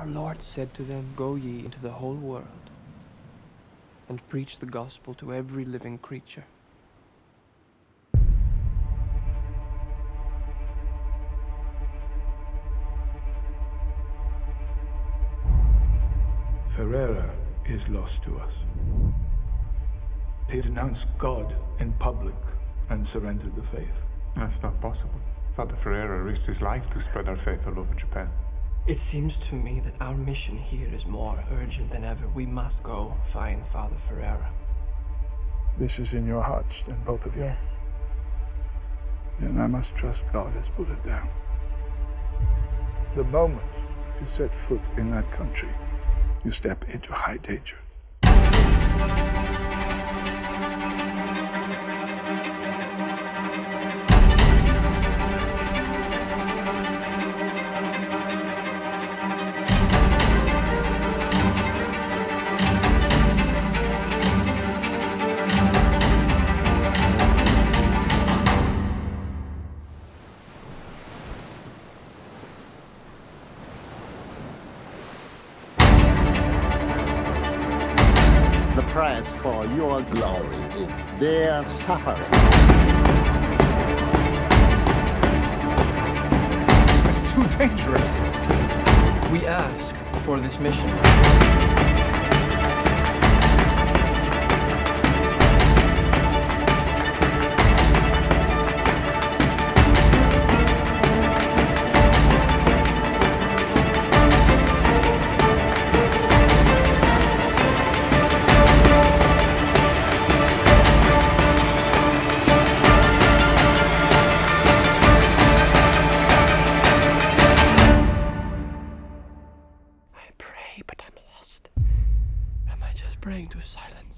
Our Lord said to them, Go ye into the whole world and preach the gospel to every living creature. Ferreira is lost to us. He denounced God in public and surrendered the faith. That's not possible. Father Ferreira risked his life to spread our faith all over Japan. It seems to me that our mission here is more urgent than ever. We must go find Father Ferreira. This is in your hearts, then, both of you? Yes. Then I must trust God has put it down. The moment you set foot in that country, you step into high danger. Price for your glory is their suffering. It's too dangerous. We asked for this mission. Praying to silence?